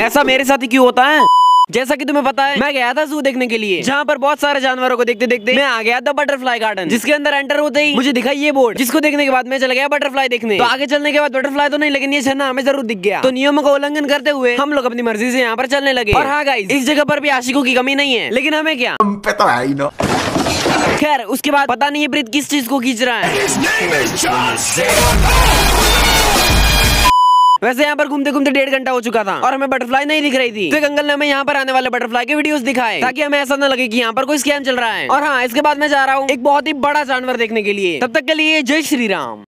ऐसा मेरे साथ ही क्यों होता है? जैसा कि तुम्हें पता है मैं गया था जू देखने के लिए। जहाँ पर बहुत सारे जानवरों को देखते देखते मैं आ गया था बटरफ्लाई गार्डन जिसके अंदर एंटर होते ही मुझे दिखाई ये बोर्ड जिसको देखने के बाद मैं चला गया बटरफ्लाई देखने। तो आगे चलने के बाद बटरफ्लाई तो नहीं लेकिन ये झरना हमें ज़रूर दिख गया। तो नियमों का उल्लंघन करते हुए हम लोग अपनी मर्ज़ी से यहाँ पर चलने लगे। और हाँ गाइस इस जगह पर भी आशिकों की कमी नहीं है लेकिन हमें क्या? तो खैर उसके बाद पता नहीं ये प्रीत किस चीज़ को खींच रहा है। वैसे यहाँ पर घूमते घूमते डेढ़ घंटा हो चुका था और हमें बटरफ्लाई नहीं दिख रही थी। तो अंकल ने हमें यहाँ पर आने वाले बटरफ्लाई के वीडियो दिखाए ताकि हमें ऐसा न लगे की यहाँ पर कोई स्कैम चल रहा है। और हाँ इसके बाद मैं जा रहा हूँ एक बहुत ही बड़ा जानवर देखने के लिए। तब तक के लिए जय श्री राम।